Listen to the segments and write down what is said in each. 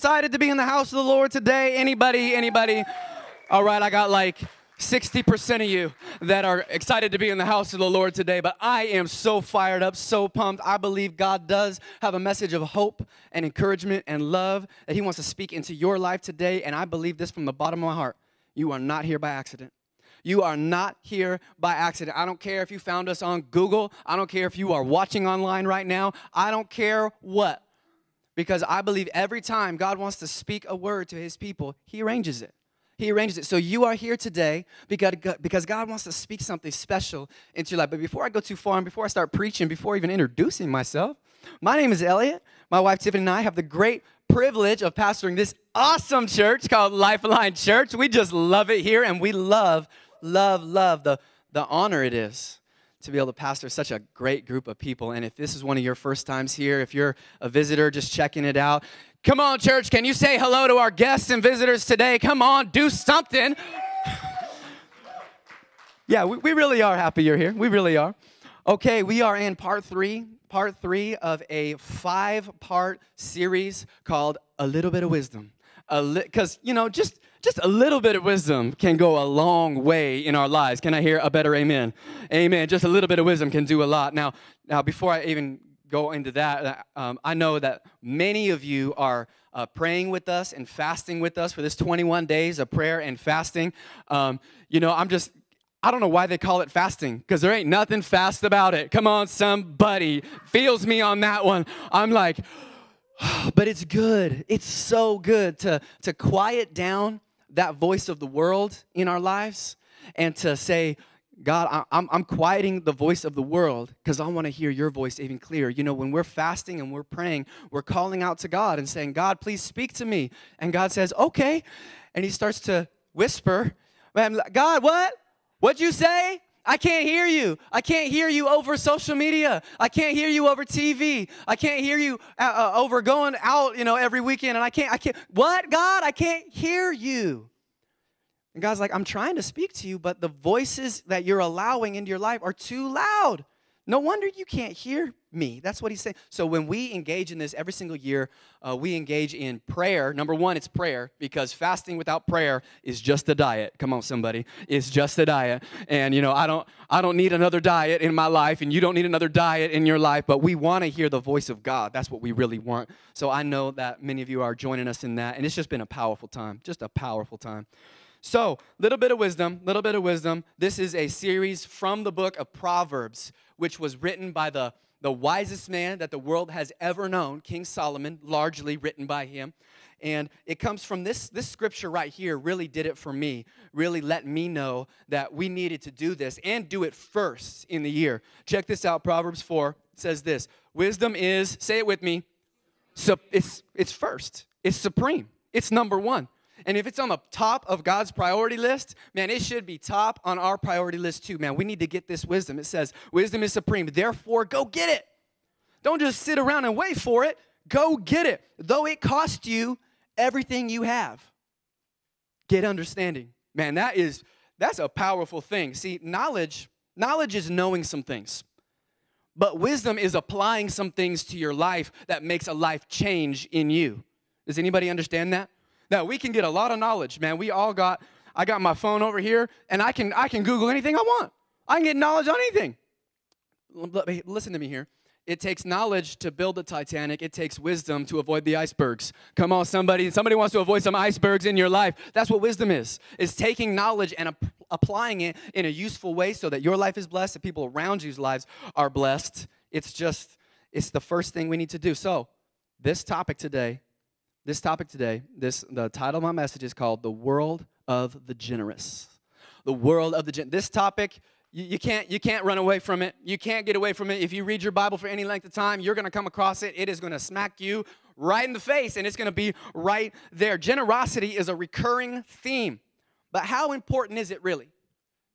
excited to be in the house of the Lord today? Anybody? Anybody? All right, I got like 60% of you that are excited to be in the house of the Lord today, but I am so fired up, so pumped. I believe God does have a message of hope and encouragement and love that He wants to speak into your life today, and I believe this from the bottom of my heart. You are not here by accident. You are not here by accident. I don't care if you found us on Google. I don't care if you are watching online right now. I don't care what. Because I believe every time God wants to speak a word to his people, he arranges it. He arranges it. So you are here today because, God wants to speak something special into your life. But before I go too far and before I start preaching, before even introducing myself, my name is Elliot. My wife Tiffany and I have the great privilege of pastoring this awesome church called Lifeline Church. We just love it here and we love, love, love the, the honor it is to be able to pastor such a great group of people. And if this is one of your first times here, if you're a visitor just checking it out, Come on, church, can you say hello to our guests and visitors today? Come on, do something. yeah, we, we really are happy you're here. We really are. Okay, we are in part three, part three of a five part series called A Little Bit of Wisdom. Because, li- you know, just just a little bit of wisdom can go a long way in our lives. Can I hear a better amen? Amen. Just a little bit of wisdom can do a lot. Now, now before I even go into that, uh, um, I know that many of you are uh, praying with us and fasting with us for this 21 days of prayer and fasting. Um, you know, I'm just, I don't know why they call it fasting because there ain't nothing fast about it. Come on, somebody feels me on that one. I'm like, but it's good. It's so good to, to quiet down that voice of the world in our lives and to say, God, I'm, I'm quieting the voice of the world because I want to hear your voice even clearer. You know, when we're fasting and we're praying, we're calling out to God and saying, God, please speak to me. And God says, okay. And he starts to whisper, God, what? What'd you say? I can't hear you. I can't hear you over social media. I can't hear you over TV. I can't hear you uh, uh, over going out, you know, every weekend. And I can't, I can't, what, God? I can't hear you. And God's like, I'm trying to speak to you, but the voices that you're allowing into your life are too loud. No wonder you can't hear me. That's what he's saying. So when we engage in this every single year, uh, we engage in prayer. Number one, it's prayer because fasting without prayer is just a diet. Come on, somebody, it's just a diet. And you know, I don't, I don't need another diet in my life, and you don't need another diet in your life. But we want to hear the voice of God. That's what we really want. So I know that many of you are joining us in that, and it's just been a powerful time, just a powerful time. So, little bit of wisdom, little bit of wisdom. This is a series from the book of Proverbs, which was written by the, the wisest man that the world has ever known, King Solomon, largely written by him. And it comes from this, this scripture right here, really did it for me, really let me know that we needed to do this and do it first in the year. Check this out Proverbs 4 says this Wisdom is, say it with me, so it's, it's first, it's supreme, it's number one. And if it's on the top of God's priority list, man, it should be top on our priority list too, man. We need to get this wisdom. It says, wisdom is supreme. Therefore, go get it. Don't just sit around and wait for it. Go get it. Though it cost you everything you have. Get understanding. Man, that is that's a powerful thing. See, knowledge, knowledge is knowing some things. But wisdom is applying some things to your life that makes a life change in you. Does anybody understand that? That we can get a lot of knowledge, man. We all got, I got my phone over here, and I can, I can Google anything I want. I can get knowledge on anything. Listen to me here. It takes knowledge to build the Titanic. It takes wisdom to avoid the icebergs. Come on, somebody. Somebody wants to avoid some icebergs in your life. That's what wisdom is. It's taking knowledge and ap- applying it in a useful way so that your life is blessed, and people around you's lives are blessed. It's just, it's the first thing we need to do. So, this topic today this topic today, this the title of my message is called "The World of the Generous." The world of the gen- this topic you, you, can't you can't run away from it. You can't get away from it. If you read your Bible for any length of time, you're going to come across it. It is going to smack you right in the face, and it's going to be right there. Generosity is a recurring theme, but how important is it really?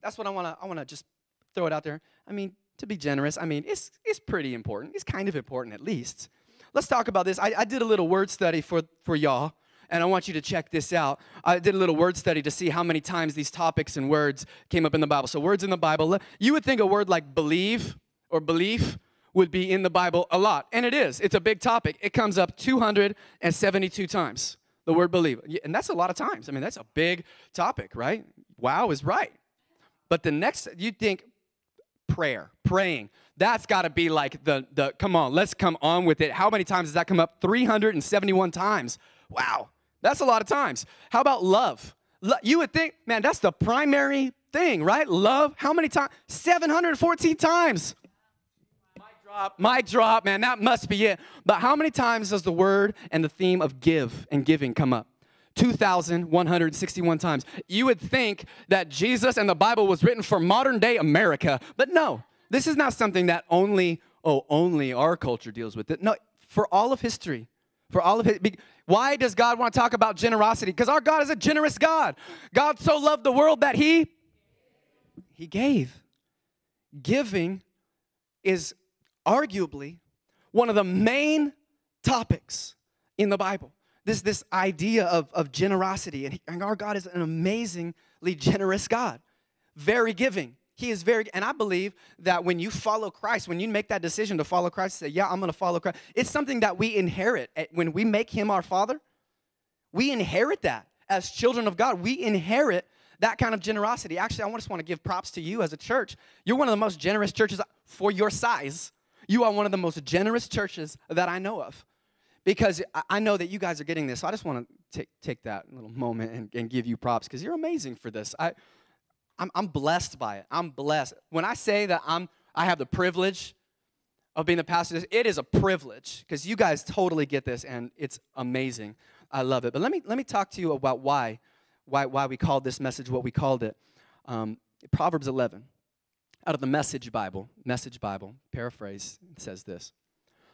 That's what I want to I want to just throw it out there. I mean, to be generous, I mean, it's it's pretty important. It's kind of important at least let's talk about this. I, I did a little word study for, for y'all, and I want you to check this out. I did a little word study to see how many times these topics and words came up in the Bible. So, words in the Bible, you would think a word like believe or belief would be in the Bible a lot. And it is. It's a big topic. It comes up 272 times, the word believe. And that's a lot of times. I mean, that's a big topic, right? Wow is right. But the next, you'd think prayer, praying. That's got to be like the, the, come on, let's come on with it. How many times does that come up? 371 times. Wow, that's a lot of times. How about love? You would think, man, that's the primary thing, right? Love. How many times? 714 times. My drop, my drop, man, that must be it. But how many times does the word and the theme of give and giving come up? 2,161 times. You would think that Jesus and the Bible was written for modern day America, but no, this is not something that only, oh, only our culture deals with it. No, for all of history, for all of it. Why does God want to talk about generosity? Because our God is a generous God. God so loved the world that he he gave. Giving is arguably one of the main topics in the Bible. This, this idea of, of generosity. And, and our God is an amazingly generous God, very giving. He is very, and I believe that when you follow Christ, when you make that decision to follow Christ, say, Yeah, I'm gonna follow Christ, it's something that we inherit. When we make Him our Father, we inherit that as children of God. We inherit that kind of generosity. Actually, I just want to give props to you as a church. You're one of the most generous churches for your size. You are one of the most generous churches that I know of because I know that you guys are getting this. So I just want to take, take that little moment and, and give you props because you're amazing for this. I, I'm, I'm blessed by it. I'm blessed. When I say that I'm, I have the privilege of being the pastor, it is a privilege because you guys totally get this and it's amazing. I love it. But let me, let me talk to you about why, why, why we called this message what we called it. Um, Proverbs 11, out of the Message Bible, Message Bible, paraphrase, says this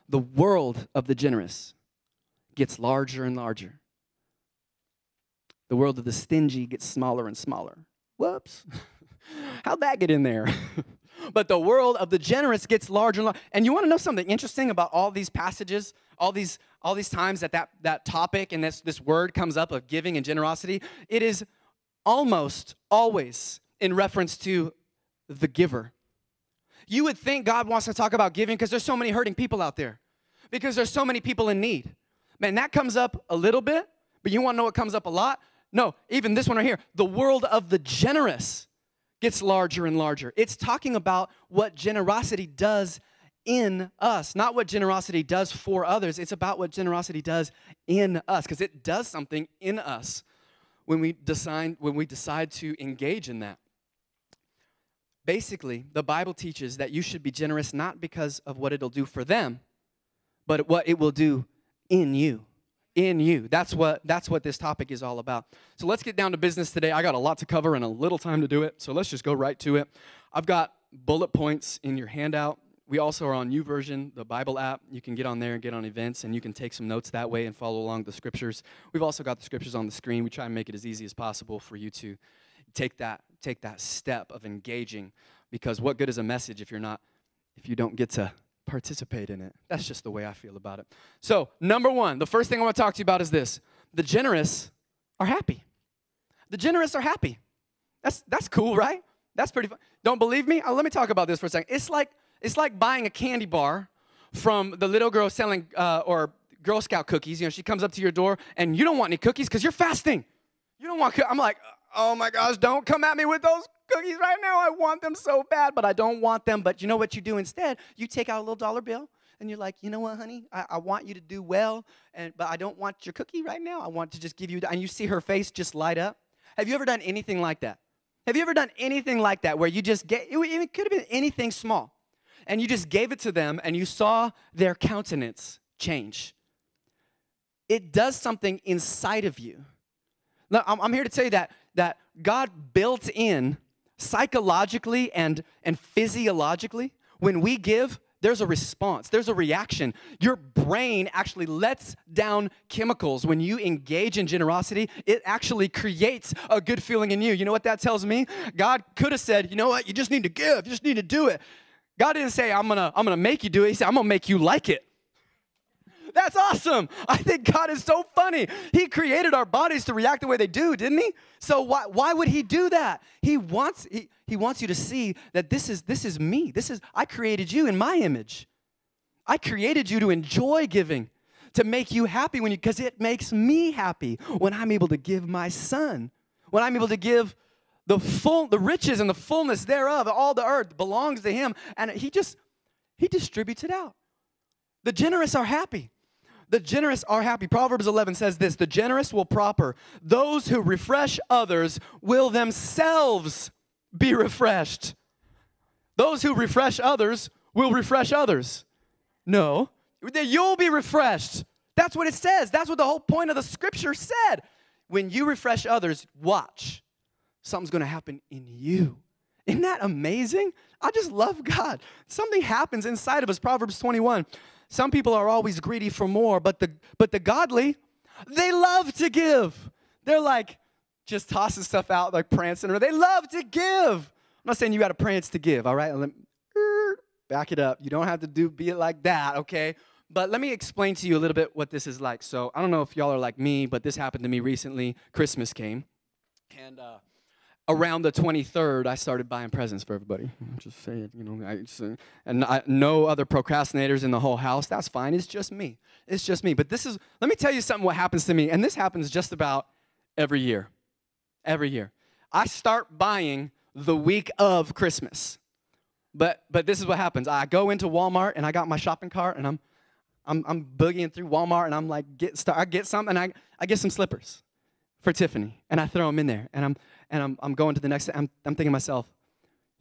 The world of the generous gets larger and larger. The world of the stingy gets smaller and smaller. Whoops. How'd that get in there? but the world of the generous gets larger and larger. And you want to know something interesting about all these passages, all these, all these times that, that that topic and this, this word comes up of giving and generosity? It is almost always in reference to the giver. You would think God wants to talk about giving because there's so many hurting people out there, because there's so many people in need. Man, that comes up a little bit, but you want to know what comes up a lot? No, even this one right here. The world of the generous gets larger and larger. It's talking about what generosity does in us, not what generosity does for others. It's about what generosity does in us because it does something in us when we decide when we decide to engage in that. Basically, the Bible teaches that you should be generous not because of what it'll do for them, but what it will do in you in you. That's what that's what this topic is all about. So let's get down to business today. I got a lot to cover and a little time to do it. So let's just go right to it. I've got bullet points in your handout. We also are on YouVersion, the Bible app. You can get on there and get on events, and you can take some notes that way and follow along the scriptures. We've also got the scriptures on the screen. We try and make it as easy as possible for you to take that take that step of engaging, because what good is a message if you're not if you don't get to participate in it. That's just the way I feel about it. So, number one, the first thing I want to talk to you about is this the generous are happy. The generous are happy. That's, that's cool, right? That's pretty fun. Don't believe me? Uh, let me talk about this for a second. It's like, it's like buying a candy bar from the little girl selling uh, or Girl Scout cookies. You know, she comes up to your door and you don't want any cookies because you're fasting. You don't want. I'm like, oh my gosh, don't come at me with those cookies right now. I want them so bad, but I don't want them. But you know what you do instead? You take out a little dollar bill and you're like, you know what, honey? I, I want you to do well, and but I don't want your cookie right now. I want to just give you, and you see her face just light up. Have you ever done anything like that? Have you ever done anything like that where you just get, it, it could have been anything small, and you just gave it to them and you saw their countenance change? It does something inside of you. Now, I'm, I'm here to tell you that, that God built in psychologically and, and physiologically, when we give, there's a response, there's a reaction. Your brain actually lets down chemicals. When you engage in generosity, it actually creates a good feeling in you. You know what that tells me? God could have said, you know what, you just need to give, you just need to do it. God didn't say, I'm gonna, I'm gonna make you do it. He said, I'm gonna make you like it. That's awesome. I think God is so funny. He created our bodies to react the way they do, didn't he? So why, why would he do that? He wants he, he wants you to see that this is this is me. This is I created you in my image. I created you to enjoy giving, to make you happy when you, because it makes me happy when I'm able to give my son, when I'm able to give the full, the riches and the fullness thereof, all the earth belongs to him. And he just, he distributes it out. The generous are happy. The generous are happy. Proverbs 11 says this The generous will prosper. Those who refresh others will themselves be refreshed. Those who refresh others will refresh others. No, you'll be refreshed. That's what it says. That's what the whole point of the scripture said. When you refresh others, watch. Something's going to happen in you. Isn't that amazing? I just love God. Something happens inside of us. Proverbs 21. Some people are always greedy for more, but the but the godly, they love to give. They're like just tossing stuff out like prancing, or they love to give. I'm not saying you got to prance to give, all right? Back it up. You don't have to do be it like that, okay? But let me explain to you a little bit what this is like. So I don't know if y'all are like me, but this happened to me recently. Christmas came, and uh, around the 23rd, I started buying presents for everybody. I'm just saying, you know, I just, and I, no other procrastinators in the whole house. That's fine. It's just me. It's just me. But this is. Let me tell you something. What happens to me, and this happens just about every year. Every year, I start buying the week of Christmas. But but this is what happens. I go into Walmart and I got my shopping cart and I'm I'm, I'm boogieing through Walmart and I'm like get start, I get something I, I get some slippers for Tiffany and I throw them in there and I'm and I'm, I'm going to the next I'm, I'm thinking to myself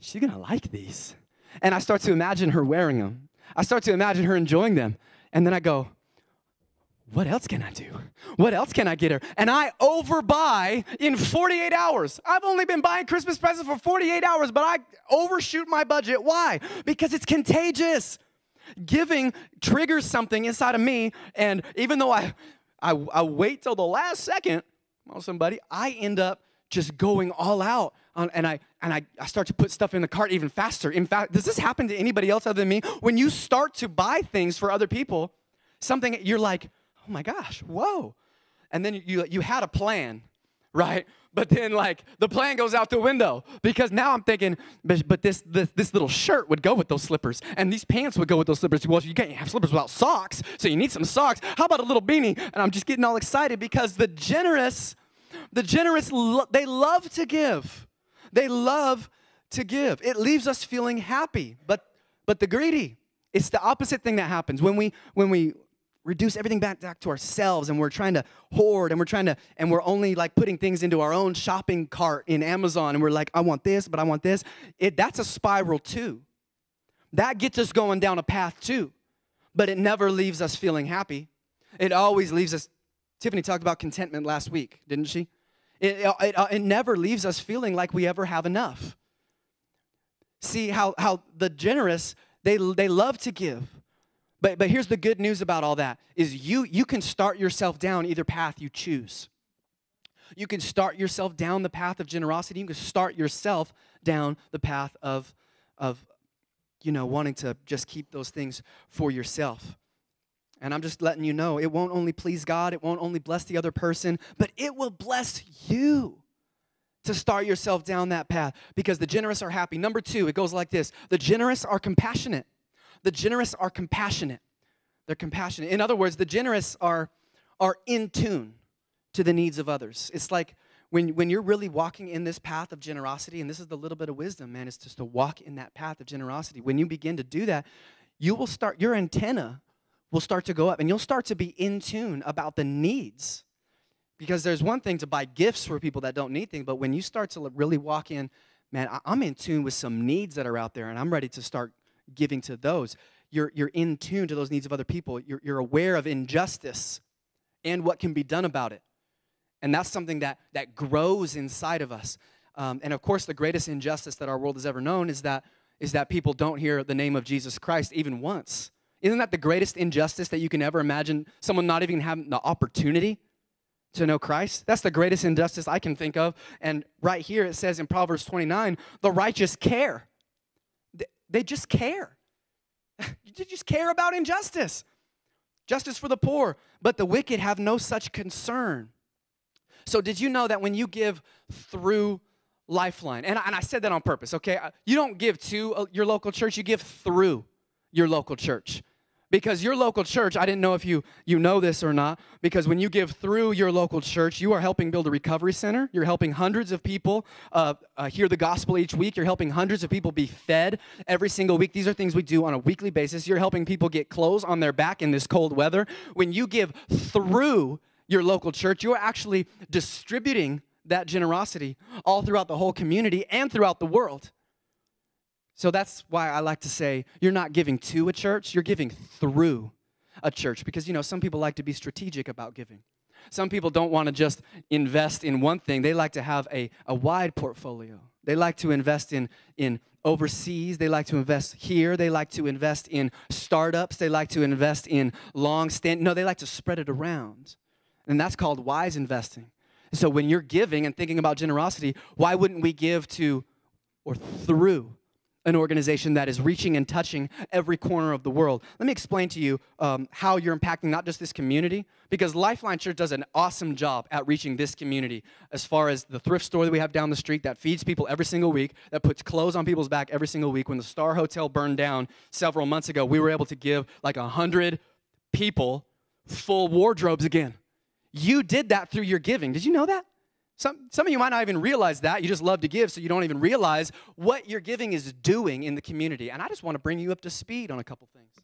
she's gonna like these and I start to imagine her wearing them I start to imagine her enjoying them and then I go what else can I do? What else can I get her? And I overbuy in 48 hours. I've only been buying Christmas presents for 48 hours, but I overshoot my budget. Why? Because it's contagious. Giving triggers something inside of me, and even though I, I, I wait till the last second, well, somebody, I end up just going all out on, and I and I, I start to put stuff in the cart even faster. In fact, does this happen to anybody else other than me? When you start to buy things for other people, something you're like, oh my gosh, whoa. And then you, you had a plan, right? But then, like, the plan goes out the window because now I'm thinking, but, but this, this, this little shirt would go with those slippers, and these pants would go with those slippers. Well, you can't have slippers without socks, so you need some socks. How about a little beanie? And I'm just getting all excited because the generous, the generous, they love to give. They love to give. It leaves us feeling happy, but but the greedy, it's the opposite thing that happens when we when we reduce everything back, back to ourselves and we're trying to hoard and we're trying to and we're only like putting things into our own shopping cart in amazon and we're like i want this but i want this. It, that's a spiral too. That gets us going down a path too but it never leaves us feeling happy. It always leaves us tiffany talked about contentment last week didn't she? It, it, it uh, never leaves us feeling like we ever have enough. See how, how the generous they, they love to give but, but here's the good news about all that is you, you can start yourself down either path you choose. You can start yourself down the path of generosity. You can start yourself down the path of, of you know, wanting to just keep those things for yourself. And I'm just letting you know it won't only please God, it won't only bless the other person, but it will bless you to start yourself down that path because the generous are happy. Number two, it goes like this the generous are compassionate. The generous are compassionate. They're compassionate. In other words, the generous are, are in tune to the needs of others. It's like when, when you're really walking in this path of generosity, and this is the little bit of wisdom, man, is just to walk in that path of generosity. When you begin to do that, you will start, your antenna will start to go up and you'll start to be in tune about the needs. Because there's one thing to buy gifts for people that don't need things, but when you start to really walk in, man, I'm in tune with some needs that are out there and I'm ready to start giving to those. You're, you're in tune to those needs of other people. You're, you're aware of injustice and what can be done about it. And that's something that, that grows inside of us. Um, and of course, the greatest injustice that our world has ever known is that, is that people don't hear the name of Jesus Christ even once. Isn't that the greatest injustice that you can ever imagine? Someone not even having the opportunity to know Christ? That's the greatest injustice I can think of. And right here it says in Proverbs 29 the righteous care they just care. they just care about injustice. Justice for the poor, but the wicked have no such concern. So, did you know that when you give through Lifeline, and I, and I said that on purpose, okay? You don't give to uh, your local church, you give through your local church. Because your local church i didn't know if you you know this or not because when you give through your local church you are helping build a recovery center. You're helping hundreds of people uh, uh, hear the gospel each week. You're helping hundreds of people be fed every single week. These are things we do on a weekly basis. You're helping people get clothes on their back in this cold weather. When you give through your local church you're actually distributing that generosity all throughout the whole community and throughout the world so that's why I like to say you're not giving to a church, you're giving through a church because you know some people like to be strategic about giving. Some people don't want to just invest in one thing. They like to have a, a wide portfolio. They like to invest in, in overseas. They like to invest here. They like to invest in startups. They like to invest in long stand. No, they like to spread it around. And that's called wise investing. So when you're giving and thinking about generosity, why wouldn't we give to or through an organization that is reaching and touching every corner of the world. Let me explain to you um, how you're impacting not just this community, because Lifeline Church does an awesome job at reaching this community as far as the thrift store that we have down the street that feeds people every single week, that puts clothes on people's back every single week. When the Star Hotel burned down several months ago, we were able to give like a 100 people full wardrobes again. You did that through your giving. Did you know that? Some, some of you might not even realize that. You just love to give, so you don't even realize what your giving is doing in the community. And I just want to bring you up to speed on a couple things.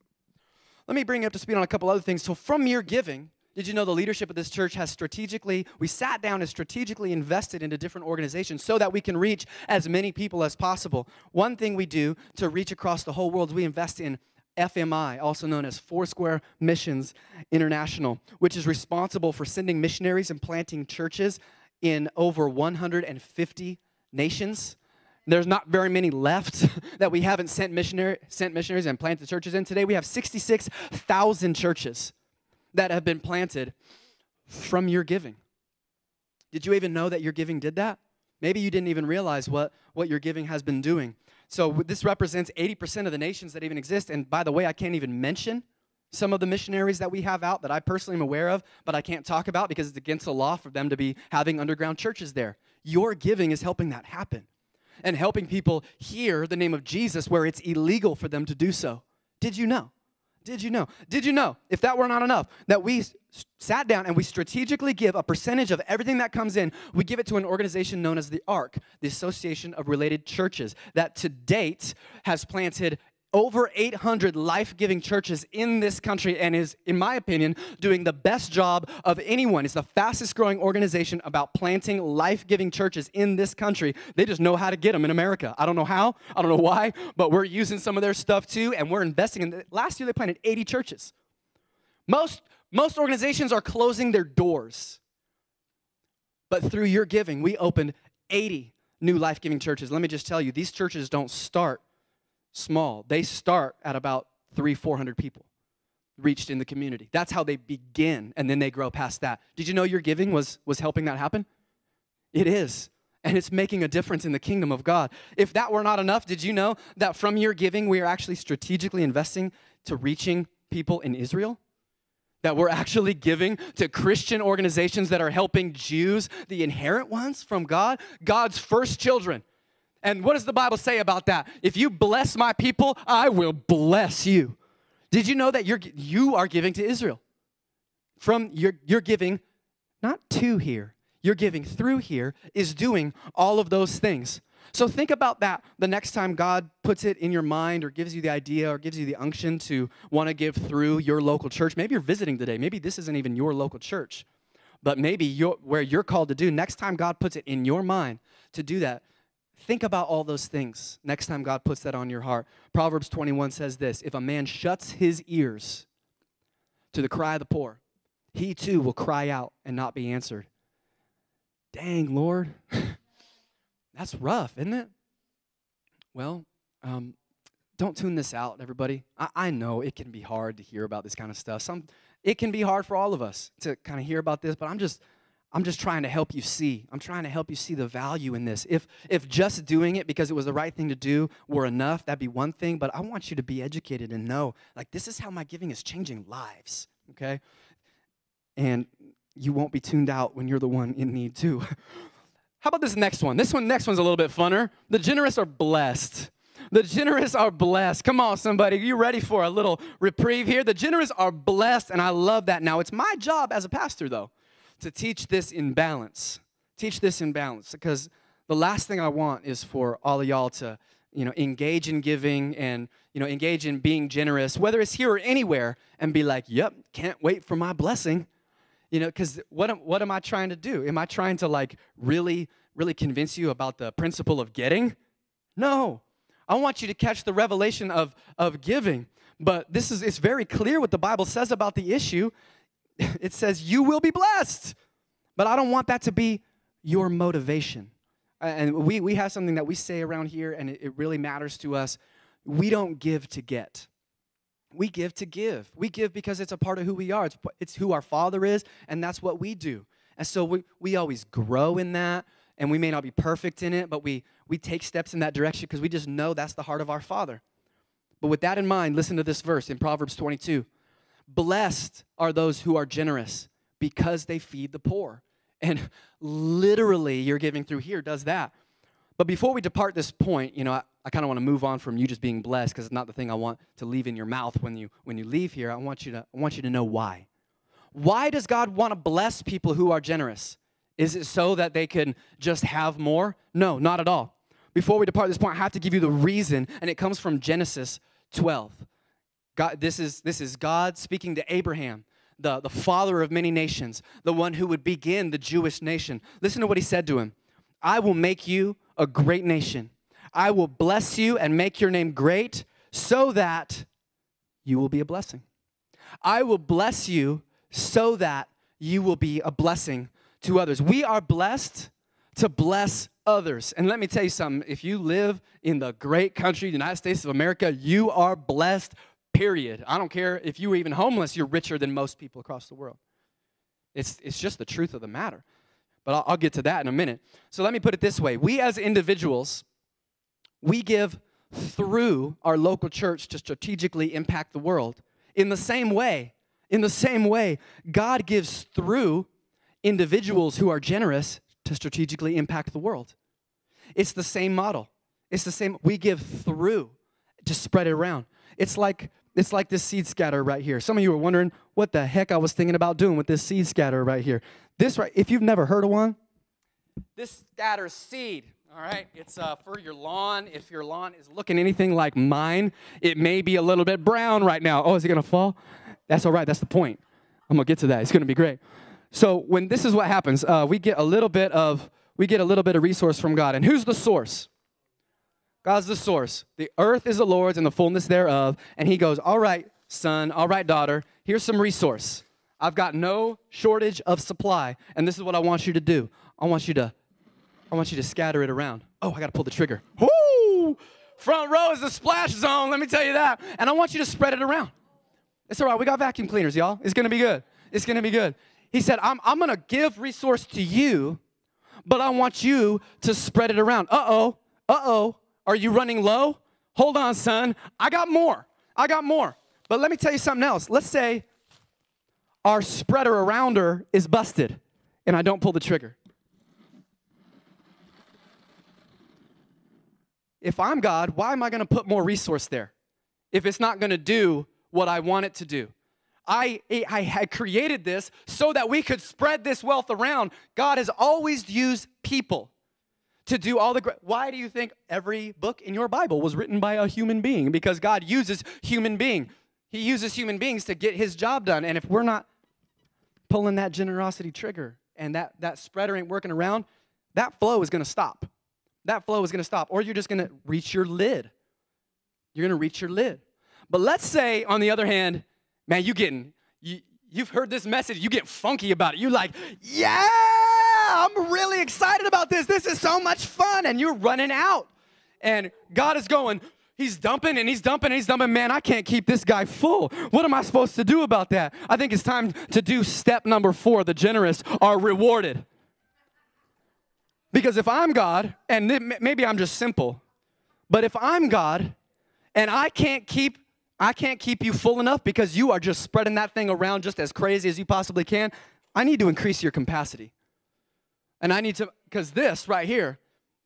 Let me bring you up to speed on a couple other things. So, from your giving, did you know the leadership of this church has strategically, we sat down and strategically invested into different organizations so that we can reach as many people as possible? One thing we do to reach across the whole world is we invest in FMI, also known as Foursquare Missions International, which is responsible for sending missionaries and planting churches in over 150 nations. There's not very many left that we haven't sent, missionary, sent missionaries and planted churches in. Today we have 66,000 churches that have been planted from your giving. Did you even know that your giving did that? Maybe you didn't even realize what, what your giving has been doing. So this represents 80% of the nations that even exist. And by the way, I can't even mention some of the missionaries that we have out that I personally am aware of, but I can't talk about because it's against the law for them to be having underground churches there. Your giving is helping that happen and helping people hear the name of Jesus where it's illegal for them to do so. Did you know? Did you know? Did you know, if that were not enough, that we sat down and we strategically give a percentage of everything that comes in, we give it to an organization known as the ARC, the Association of Related Churches, that to date has planted over 800 life giving churches in this country and is, in my opinion, doing the best job of anyone. It's the fastest growing organization about planting life giving churches in this country. They just know how to get them in America. I don't know how, I don't know why, but we're using some of their stuff too, and we're investing in. The, last year, they planted 80 churches. Most, most organizations are closing their doors. But through your giving, we opened 80 new life giving churches. Let me just tell you, these churches don't start small. They start at about three, 400 people reached in the community. That's how they begin, and then they grow past that. Did you know your giving was, was helping that happen? It is. And it's making a difference in the kingdom of God. If that were not enough, did you know that from your giving, we are actually strategically investing to reaching people in Israel? That we're actually giving to Christian organizations that are helping Jews, the inherent ones from God, God's first children. And what does the Bible say about that? If you bless my people, I will bless you. Did you know that you're, you are giving to Israel? From your, you're giving not to here, you're giving through here is doing all of those things. So think about that the next time God puts it in your mind or gives you the idea or gives you the unction to want to give through your local church. Maybe you're visiting today. Maybe this isn't even your local church. But maybe you're, where you're called to do, next time God puts it in your mind to do that, Think about all those things next time God puts that on your heart. Proverbs 21 says this If a man shuts his ears to the cry of the poor, he too will cry out and not be answered. Dang, Lord. That's rough, isn't it? Well, um, don't tune this out, everybody. I, I know it can be hard to hear about this kind of stuff. Some, it can be hard for all of us to kind of hear about this, but I'm just I'm just trying to help you see. I'm trying to help you see the value in this. If if just doing it because it was the right thing to do were enough, that'd be one thing, but I want you to be educated and know like this is how my giving is changing lives, okay? And you won't be tuned out when you're the one in need too. How about this next one? This one next one's a little bit funner. The generous are blessed. The generous are blessed. Come on, somebody. You ready for a little reprieve here? The generous are blessed, and I love that. Now, it's my job as a pastor, though, to teach this in balance. Teach this in balance because the last thing I want is for all of y'all to, you know, engage in giving and, you know, engage in being generous, whether it's here or anywhere, and be like, yep, can't wait for my blessing. You know, because what am, what am I trying to do? Am I trying to like really, really convince you about the principle of getting? No. I want you to catch the revelation of, of giving. But this is it's very clear what the Bible says about the issue. It says you will be blessed. But I don't want that to be your motivation. And we, we have something that we say around here, and it, it really matters to us. We don't give to get. We give to give. We give because it's a part of who we are. It's, it's who our Father is, and that's what we do. And so we, we always grow in that, and we may not be perfect in it, but we, we take steps in that direction because we just know that's the heart of our Father. But with that in mind, listen to this verse in Proverbs 22. Blessed are those who are generous because they feed the poor. And literally, your giving through here does that. But before we depart this point, you know, I, I kind of want to move on from you just being blessed because it's not the thing I want to leave in your mouth when you when you leave here. I want you to I want you to know why. Why does God want to bless people who are generous? Is it so that they can just have more? No, not at all. Before we depart this point, I have to give you the reason, and it comes from Genesis 12. God, this is this is God speaking to Abraham, the, the father of many nations, the one who would begin the Jewish nation. Listen to what he said to him. I will make you a great nation I will bless you and make your name great so that you will be a blessing. I will bless you so that you will be a blessing to others. We are blessed to bless others. And let me tell you something if you live in the great country, the United States of America, you are blessed, period. I don't care if you were even homeless, you're richer than most people across the world. It's, it's just the truth of the matter. But I'll, I'll get to that in a minute. So let me put it this way we as individuals, we give through our local church to strategically impact the world. In the same way, in the same way, God gives through individuals who are generous to strategically impact the world. It's the same model. It's the same we give through to spread it around. It's like it's like this seed scatter right here. Some of you are wondering what the heck I was thinking about doing with this seed scatter right here. This right, if you've never heard of one, this scatters seed all right, it's uh, for your lawn. If your lawn is looking anything like mine, it may be a little bit brown right now. Oh, is it gonna fall? That's all right. That's the point. I'm gonna get to that. It's gonna be great. So when this is what happens, uh, we get a little bit of we get a little bit of resource from God. And who's the source? God's the source. The earth is the Lord's and the fullness thereof. And He goes, all right, son. All right, daughter. Here's some resource. I've got no shortage of supply, and this is what I want you to do. I want you to I want you to scatter it around. Oh, I got to pull the trigger. Woo! Front row is the splash zone, let me tell you that. And I want you to spread it around. It's all right. We got vacuum cleaners, y'all. It's to be good. It's to be good. He said, I'm, I'm to give resource to you, but I want you to spread it around. Uh-oh. Uh oh. Are you running low? Hold on, son. I got more. I got more. But let me tell you something else. Let's say our spreader arounder is busted and I don't pull the trigger. if I'm God, why am I going to put more resource there if it's not going to do what I want it to do? I, I had created this so that we could spread this wealth around. God has always used people to do all the great. Why do you think every book in your Bible was written by a human being? Because God uses human being. He uses human beings to get his job done. And if we're not pulling that generosity trigger and that, that spreader ain't working around, that flow is going to stop that flow is going to stop, or you're just going to reach your lid. You're going to reach your lid. But let's say, on the other hand, man, you getting you, you've heard this message, you get funky about it. You like, yeah, I'm really excited about this. This is so much fun, and you're running out, and God is going. He's dumping and he's dumping and he's dumping. Man, I can't keep this guy full. What am I supposed to do about that? I think it's time to do step number four. The generous are rewarded. Because if I'm God, and maybe I'm just simple, but if I'm God and I can't keep I can't keep you full enough because you are just spreading that thing around just as crazy as you possibly can, I need to increase your capacity. And I need to because this right here,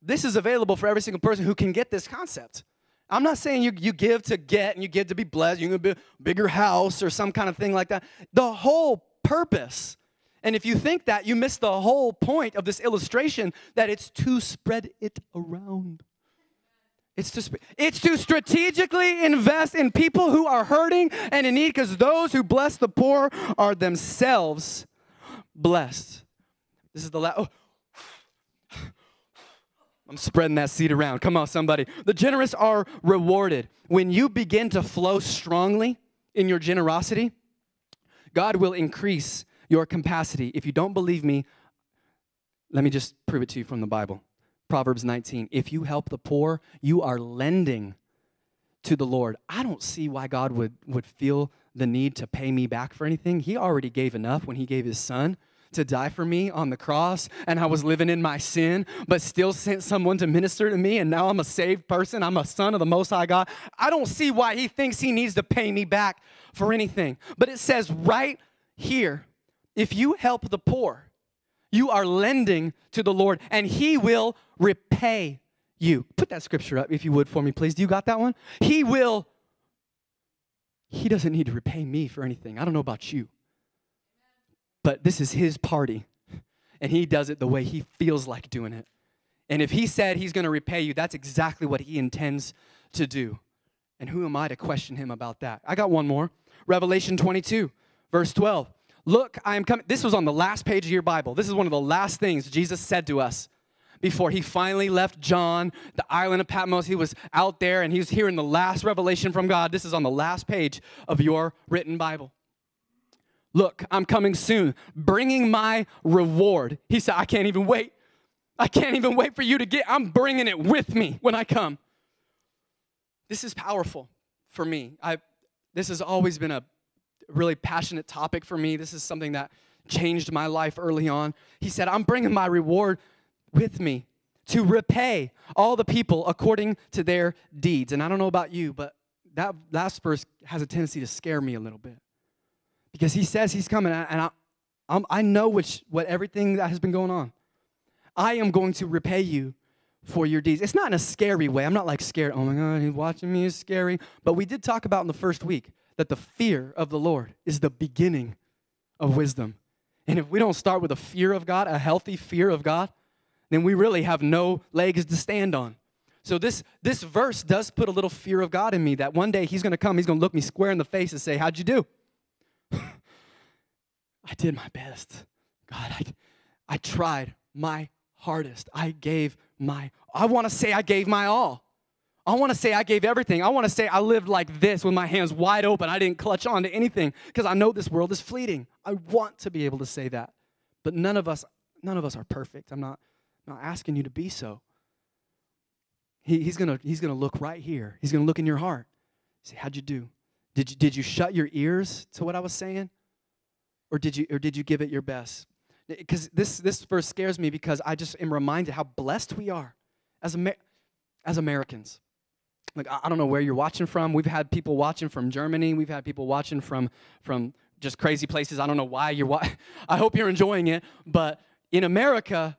this is available for every single person who can get this concept. I'm not saying you, you give to get and you give to be blessed, you can be a bigger house or some kind of thing like that. The whole purpose. And if you think that, you miss the whole point of this illustration that it's to spread it around. It's to, it's to strategically invest in people who are hurting and in need because those who bless the poor are themselves blessed. This is the last. Oh. I'm spreading that seed around. Come on, somebody. The generous are rewarded. When you begin to flow strongly in your generosity, God will increase your capacity. If you don't believe me, let me just prove it to you from the Bible. Proverbs 19. If you help the poor, you are lending to the Lord. I don't see why God would, would feel the need to pay me back for anything. He already gave enough when He gave His Son to die for me on the cross, and I was living in my sin, but still sent someone to minister to me, and now I'm a saved person. I'm a son of the Most High God. I don't see why He thinks He needs to pay me back for anything. But it says right here if you help the poor, you are lending to the Lord, and He will repay you. Put that scripture up, if you would, for me, please. Do you got that one? He will. He doesn't need to repay me for anything. I don't know about you. But this is His party, and He does it the way He feels like doing it. And if He said He's going to repay you, that's exactly what He intends to do. And who am I to question Him about that? I got one more. Revelation 22, verse 12. Look, I am coming. This was on the last page of your Bible. This is one of the last things Jesus said to us before he finally left John, the island of Patmos. He was out there and he was hearing the last revelation from God. This is on the last page of your written Bible. Look, I'm coming soon, bringing my reward. He said, I can't even wait. I can't even wait for you to get, I'm bringing it with me when I come. This is powerful for me. I, this has always been a really passionate topic for me. This is something that changed my life early on. He said, I'm bringing my reward with me to repay all the people according to their deeds. And I don't know about you, but that last verse has a tendency to scare me a little bit because he says he's coming, and I, I'm, i know which what everything that has been going on. I am going to repay you for your deeds. It's not in a scary way. I'm not like scared. Oh my God, he's watching me. It's scary. But we did talk about in the first week that the fear of the Lord is the beginning of wisdom. And if we don't start with a fear of God, a healthy fear of God, then we really have no legs to stand on. So this this verse does put a little fear of God in me that one day he's going to come, he's going to look me square in the face and say, "How'd you do?" I did my best. God, I I tried my hardest. I gave my I want to say I gave my all. I want to say I gave everything. I want to say I lived like this with my hands wide open. I didn't clutch on to anything because I know this world is fleeting. I want to be able to say that. But none of us none of us are perfect. I'm not not asking you to be so. He, he's gonna he's gonna look right here. He's gonna look in your heart. Say, how'd you do? Did you did you shut your ears to what I was saying? Or did you or did you give it your best? Because this this verse scares me because I just am reminded how blessed we are as Amer- as Americans like I don't know where you're watching from. We've had people watching from Germany. We've had people watching from from just crazy places. I don't know why you're. Wa- I hope you're enjoying it. But in America,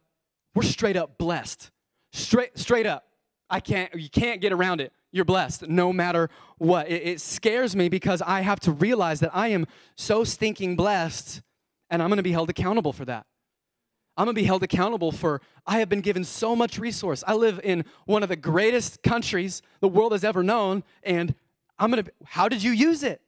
we're straight up blessed. Straight straight up. I can't. You can't get around it. You're blessed no matter what. It, it scares me because I have to realize that I am so stinking blessed, and I'm going to be held accountable for that. I'm gonna be held accountable for I have been given so much resource. I live in one of the greatest countries the world has ever known, and I'm gonna, how did you use it?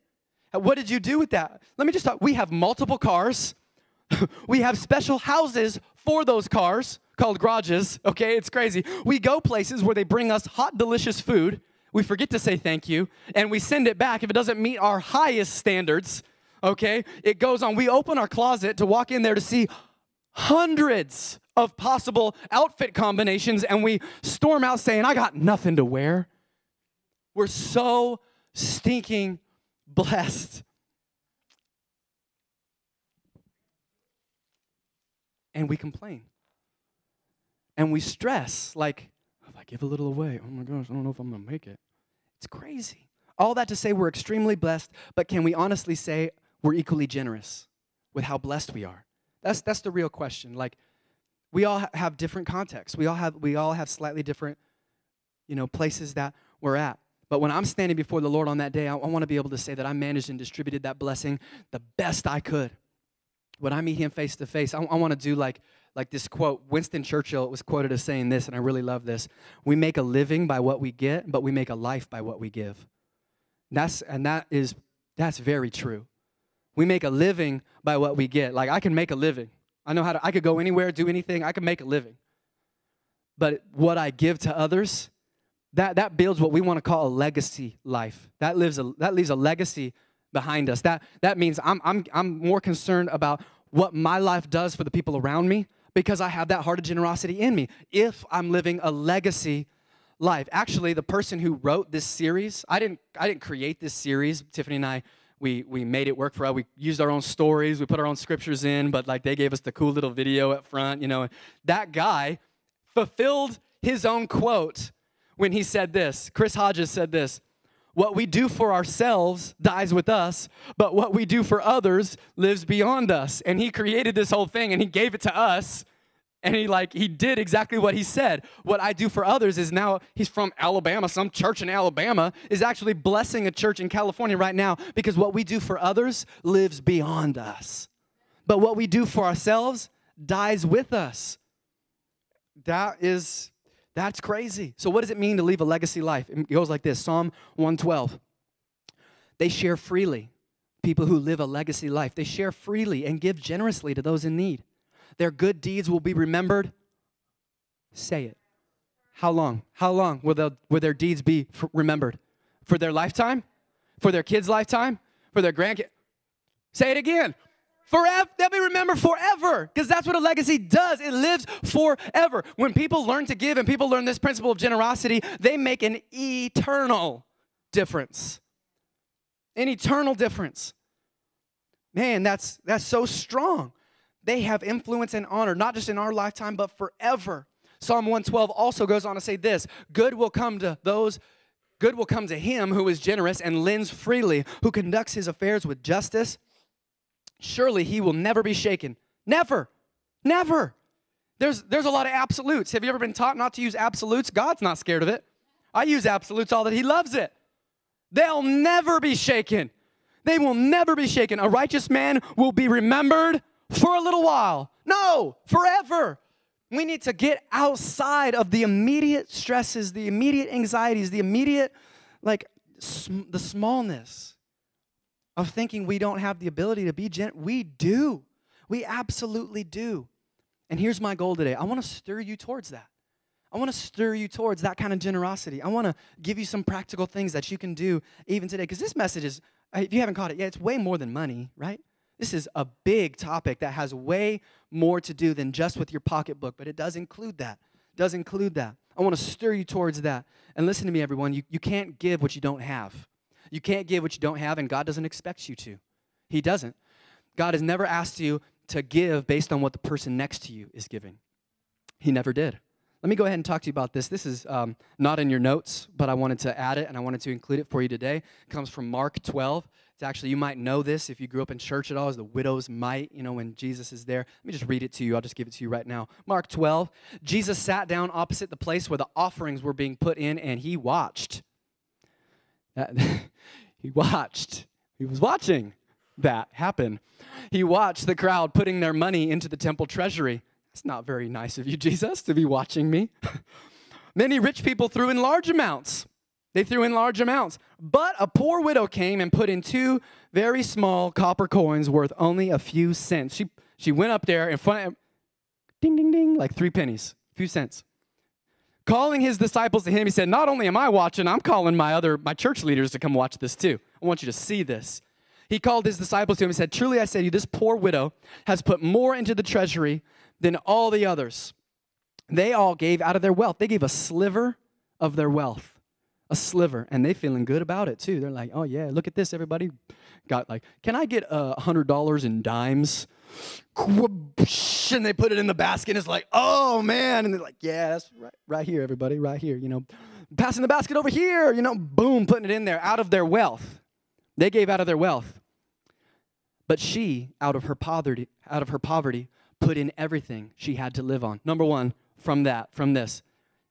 What did you do with that? Let me just talk. We have multiple cars, we have special houses for those cars called garages, okay? It's crazy. We go places where they bring us hot, delicious food. We forget to say thank you, and we send it back if it doesn't meet our highest standards, okay? It goes on. We open our closet to walk in there to see hundreds of possible outfit combinations and we storm out saying, I got nothing to wear. We're so stinking blessed. And we complain. And we stress, like, I give a little away, oh my gosh, I don't know if I'm gonna make it. It's crazy. All that to say we're extremely blessed, but can we honestly say we're equally generous with how blessed we are? That's that's the real question. Like we all have different contexts. We all have we all have slightly different you know places that we're at. But when I'm standing before the Lord on that day, I, I want to be able to say that I managed and distributed that blessing the best I could. When I meet Him face to face, I, I want to do like, like this quote. Winston Churchill was quoted as saying this, and I really love this. We make a living by what we get, but we make a life by what we give. That's, and that is, that's very true. We make a living by what we get. Like I can make a living. I know how to, I could go anywhere, do anything, I can make a living. But what I give to others, that, that builds what we want to call a legacy life. That, lives a, that leaves a legacy behind us. That, that means I'm, I'm, I'm more concerned about what my life does for the people around me because I have that heart of generosity in me. If I'm living a legacy life. Actually, the person who wrote this series, I didn't, I didn't create this series. Tiffany and I, we, we made it work for us. We used our own stories, we put our own scriptures in, but like they gave us the cool little video up front, you know. That guy fulfilled his own quote when he said this. Chris Hodges said this What we do for ourselves dies with us, but what we do for others lives beyond us. And he created this whole thing and he gave it to us. And he like he did exactly what he said. What I do for others is now he's from Alabama. Some church in Alabama is actually blessing a church in California right now because what we do for others lives beyond us. But what we do for ourselves dies with us. That is that's crazy. So, what does it mean to leave a legacy life? It goes like this Psalm 112. They share freely. People who live a legacy life, they share freely and give generously to those in need. Their good deeds will be remembered. Say it. How long? How long will, will their deeds be remembered? For their lifetime? For their kids' lifetime? For their grandkids? Say it again. Forever, they'll be remembered forever because that's what a legacy does. It lives forever. When people learn to give and people learn this principle of generosity, they make an eternal difference. An eternal difference. Man, that's that's so strong. They have influence and honor, not just in our lifetime, but forever. Psalm 112 also goes on to say this good will come to those good will come to him who is generous and lends freely, who conducts his affairs with justice surely he will never be shaken. Never. Never. There's, there's a lot of absolutes. Have you ever been taught not to use absolutes? God's not scared of it. I use absolutes all that he loves it. They'll never be shaken. They will never be shaken. A righteous man will be remembered for a little while. No, forever. We need to get outside of the immediate stresses, the immediate anxieties, the immediate, like, sm- the smallness of thinking we don't have the ability to be gen- we do. We absolutely do. And here's my goal today. I want to stir you towards that. I want to stir you towards that kind of generosity. I want to give you some practical things that you can do even today because this message is if you haven't caught it yet it's way more than money right? This is a big topic that has way more to do than just with your pocketbook but it does include that it does include that. I want to stir you towards that. And listen to me everyone you, you can't give what you don't have you can't give what you don't have, and God doesn't expect you to. He doesn't. God has never asked you to give based on what the person next to you is giving. He never did. Let me go ahead and talk to you about this. This is um, not in your notes, but I wanted to add it and I wanted to include it for you today. It comes from Mark 12. It's actually, you might know this if you grew up in church at all, as the widow's mite, you know, when Jesus is there. Let me just read it to you. I'll just give it to you right now. Mark 12. Jesus sat down opposite the place where the offerings were being put in and he watched. That, he watched. He was watching that happen. He watched the crowd putting their money into the temple treasury. It's not very nice of you, Jesus, to be watching me. Many rich people threw in large amounts. They threw in large amounts. But a poor widow came and put in two very small copper coins worth only a few cents. She, she went up there in front of, ding, ding, ding, like three pennies, a few cents calling his disciples to him, he said, Not only am I watching, I'm calling my other my church leaders to come watch this too. I want you to see this. He called his disciples to him and said, Truly I say to you, this poor widow has put more into the treasury than all the others. They all gave out of their wealth. They gave a sliver of their wealth. A sliver, and they feeling good about it too. They're like, "Oh yeah, look at this! Everybody got like, can I get uh, a hundred dollars in dimes?" And they put it in the basket and it's like, oh man. And they're like, yeah, that's right, right here, everybody, right here. You know, passing the basket over here, you know, boom, putting it in there out of their wealth. They gave out of their wealth. But she, out of her poverty, out of her poverty, put in everything she had to live on. Number one, from that, from this,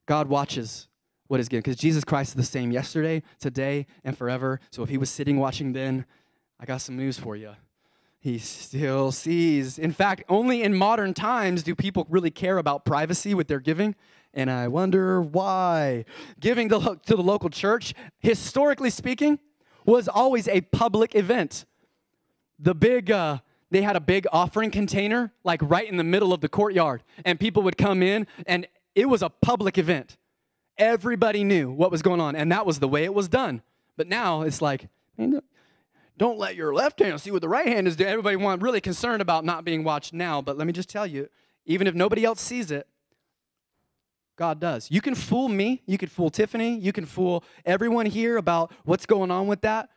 God watches what is given. Because Jesus Christ is the same yesterday, today, and forever. So if he was sitting watching then, I got some news for you. He still sees. In fact, only in modern times do people really care about privacy with their giving. And I wonder why. Giving to, to the local church, historically speaking, was always a public event. The big, uh, they had a big offering container, like right in the middle of the courtyard, and people would come in, and it was a public event. Everybody knew what was going on, and that was the way it was done. But now it's like, don't let your left hand see what the right hand is doing. Everybody want really concerned about not being watched now. But let me just tell you, even if nobody else sees it, God does. You can fool me, you can fool Tiffany, you can fool everyone here about what's going on with that,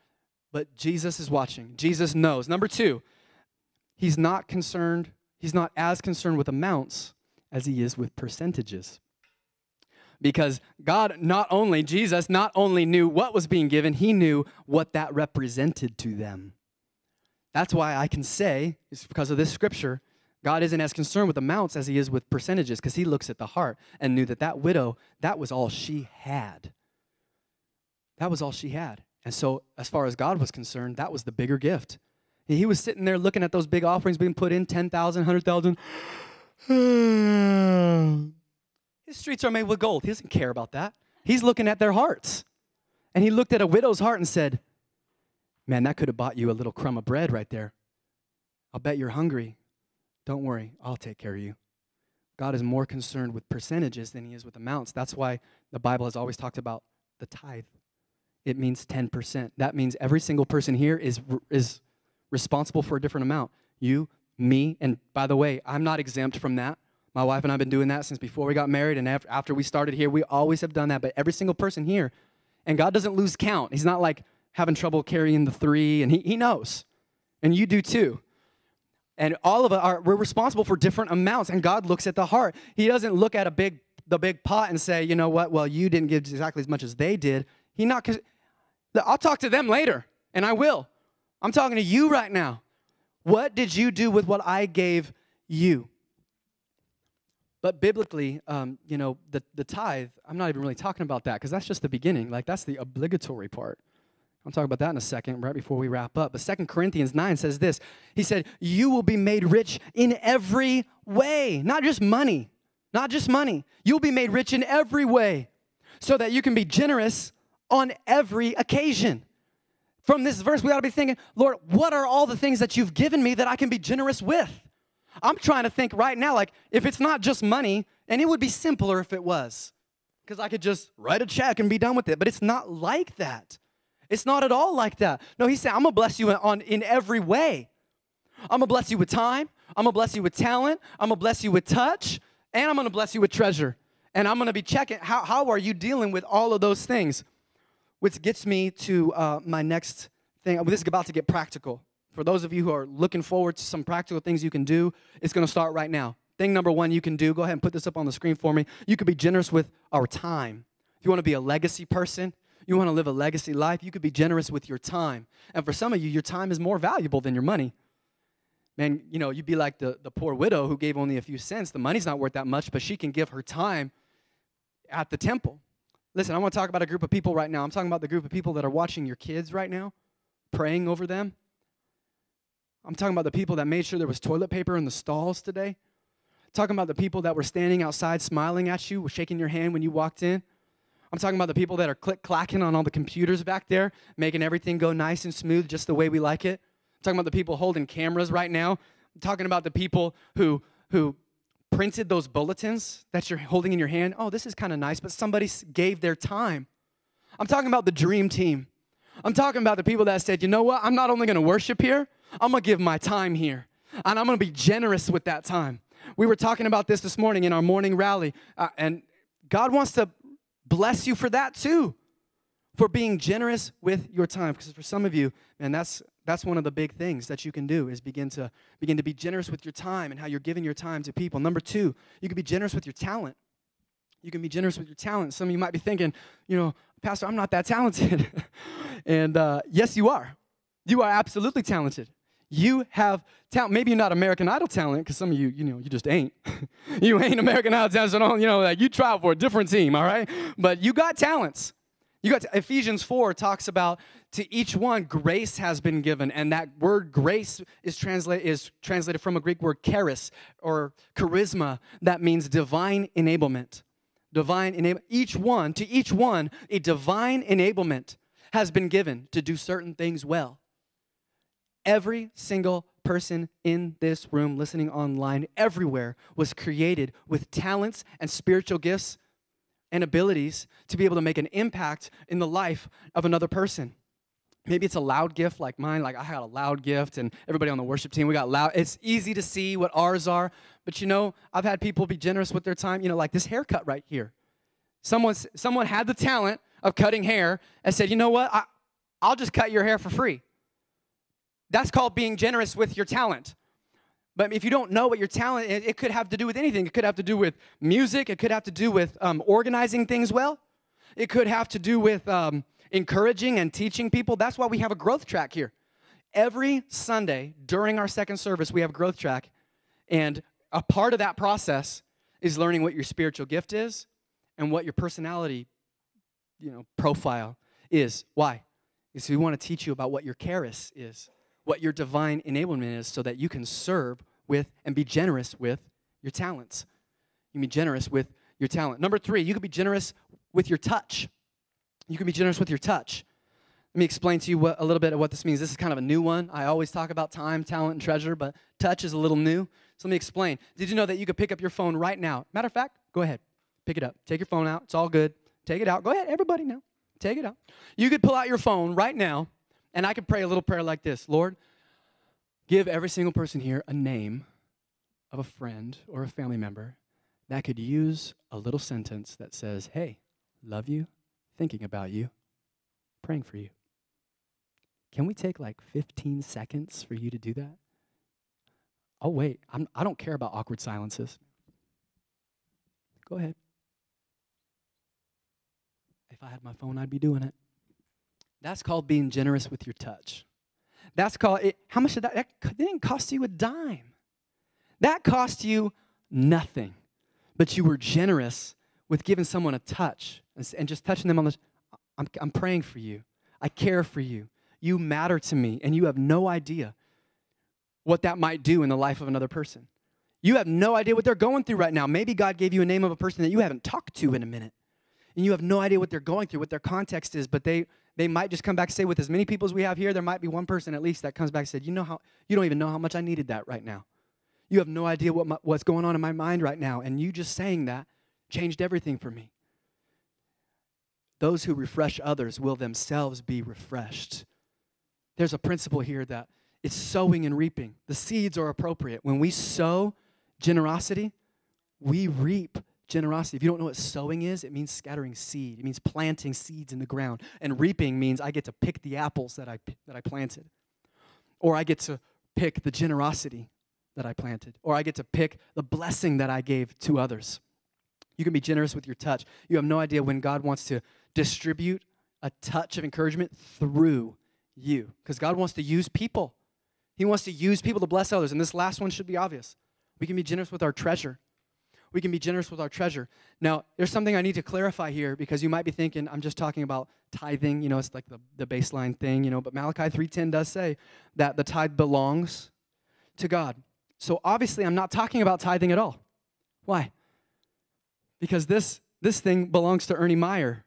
but Jesus is watching. Jesus knows. Number two, he's not concerned, he's not as concerned with amounts as he is with percentages because God not only, Jesus not only knew what was being given, he knew what that represented to them. That's why I can say, it's because of this scripture, God isn't as concerned with amounts as he is with percentages because he looks at the heart and knew that that widow, that was all she had. That was all she had. And so, as far as God was concerned, that was the bigger gift. He was sitting there looking at those big offerings being put in 10,000, 100,000. His streets are made with gold. He doesn't care about that. He's looking at their hearts. And he looked at a widow's heart and said, Man, that could have bought you a little crumb of bread right there. I'll bet you're hungry. Don't worry, I'll take care of you. God is more concerned with percentages than he is with amounts. That's why the Bible has always talked about the tithe. It means 10%. That means every single person here is, is responsible for a different amount. You, me, and by the way, I'm not exempt from that. My wife and I have been doing that since before we got married, and after we started here, we always have done that. But every single person here, and God doesn't lose count. He's not like having trouble carrying the three, and He, he knows. And you do too. And all of us are we're responsible for different amounts, and God looks at the heart. He doesn't look at a big the big pot and say, you know what, well, you didn't give exactly as much as they did. He not because I'll talk to them later, and I will. I'm talking to you right now. What did you do with what I gave you? But biblically, um, you know, the, the tithe, I'm not even really talking about that because that's just the beginning. Like, that's the obligatory part. I'll talk about that in a second, right before we wrap up. But Second Corinthians 9 says this He said, You will be made rich in every way, not just money, not just money. You'll be made rich in every way so that you can be generous on every occasion. From this verse, we ought to be thinking, Lord, what are all the things that you've given me that I can be generous with? I'm trying to think right now, like, if it's not just money, and it would be simpler if it was, because I could just write a check and be done with it, but it's not like that. It's not at all like that. No, he said, I'm gonna bless you on, in every way. I'm gonna bless you with time, I'm gonna bless you with talent, I'm gonna bless you with touch, and I'm gonna bless you with treasure. And I'm gonna be checking how, how are you dealing with all of those things? Which gets me to uh, my next thing. This is about to get practical. For those of you who are looking forward to some practical things you can do, it's going to start right now. Thing number one you can do, go ahead and put this up on the screen for me. You could be generous with our time. If you want to be a legacy person, you want to live a legacy life, you could be generous with your time. And for some of you, your time is more valuable than your money. Man, you know, you'd be like the, the poor widow who gave only a few cents. The money's not worth that much, but she can give her time at the temple. Listen, I want to talk about a group of people right now. I'm talking about the group of people that are watching your kids right now, praying over them. I'm talking about the people that made sure there was toilet paper in the stalls today. talking about the people that were standing outside smiling at you, shaking your hand when you walked in. I'm talking about the people that are click clacking on all the computers back there, making everything go nice and smooth just the way we like it. I'm talking about the people holding cameras right now. I'm talking about the people who who printed those bulletins that you're holding in your hand. Oh, this is kind of nice, but somebody gave their time. I'm talking about the dream team. I'm talking about the people that said, you know what? I'm not only going to worship here, I'm gonna give my time here. And I'm gonna be generous with that time. We were talking about this this morning in our morning rally, uh, and God wants to bless you for that too, for being generous with your time. Because for some of you, man, that's that's one of the big things that you can do is begin to begin to be generous with your time and how you're giving your time to people. Number two, you can be generous with your talent. You can be generous with your talent. Some of you might be thinking, you know, Pastor, I'm not that talented. and uh, yes, you are. You are absolutely talented. You have talent. Maybe you're not American Idol talent because some of you, you know, you just ain't. you ain't American Idol talent, so don't, you know, like you try for a different team, all right? But you got talents. You got Ephesians 4 talks about to each one grace has been given and that word grace is translated is translated from a Greek word charis or charisma that means divine enablement. Divine enable each one to each one a divine enablement has been given to do certain things well. Every single person in this room, listening online, everywhere, was created with talents and spiritual gifts and abilities to be able to make an impact in the life of another person. Maybe it's a loud gift like mine, like I had a loud gift, and everybody on the worship team, we got loud. It's easy to see what ours are, but you know, I've had people be generous with their time, you know, like this haircut right here. Someone, someone had the talent of cutting hair and said, you know what, I, I'll just cut your hair for free. That's called being generous with your talent. But if you don't know what your talent is, it could have to do with anything. It could have to do with music. It could have to do with um, organizing things well. It could have to do with um, encouraging and teaching people. That's why we have a growth track here. Every Sunday during our second service, we have a growth track. And a part of that process is learning what your spiritual gift is and what your personality you know, profile is. Why? Because we want to teach you about what your charis is what your divine enablement is so that you can serve with and be generous with your talents. You can be generous with your talent. Number three, you can be generous with your touch. You can be generous with your touch. Let me explain to you what, a little bit of what this means. This is kind of a new one. I always talk about time, talent, and treasure, but touch is a little new. So let me explain. Did you know that you could pick up your phone right now? Matter of fact, go ahead. Pick it up. Take your phone out. It's all good. Take it out. Go ahead, everybody now. Take it out. You could pull out your phone right now and I could pray a little prayer like this Lord, give every single person here a name of a friend or a family member that could use a little sentence that says, Hey, love you, thinking about you, praying for you. Can we take like 15 seconds for you to do that? Oh, wait, I'm, I don't care about awkward silences. Go ahead. If I had my phone, I'd be doing it. That's called being generous with your touch. That's called, it, how much did that, that didn't cost you a dime. That cost you nothing. But you were generous with giving someone a touch and just touching them on the, I'm, I'm praying for you. I care for you. You matter to me, and you have no idea what that might do in the life of another person. You have no idea what they're going through right now. Maybe God gave you a name of a person that you haven't talked to in a minute. And you have no idea what they're going through, what their context is, but they they might just come back and say, with as many people as we have here, there might be one person at least that comes back and said, you know how, you don't even know how much I needed that right now. You have no idea what my, what's going on in my mind right now. And you just saying that changed everything for me. Those who refresh others will themselves be refreshed. There's a principle here that it's sowing and reaping. The seeds are appropriate. When we sow generosity, we reap generosity. If you don't know what sowing is, it means scattering seed. It means planting seeds in the ground. And reaping means I get to pick the apples that I, that I planted. Or I get to pick the generosity that I planted. Or I get to pick the blessing that I gave to others. You can be generous with your touch. You have no idea when God wants to distribute a touch of encouragement through you. Because God wants to use people. He wants to use people to bless others. And this last one should be obvious. We can be generous with our treasure we can be generous with our treasure. Now, there's something I need to clarify here because you might be thinking I'm just talking about tithing, you know, it's like the, the baseline thing, you know, but Malachi 3:10 does say that the tithe belongs to God. So obviously I'm not talking about tithing at all. Why? Because this this thing belongs to Ernie Meyer.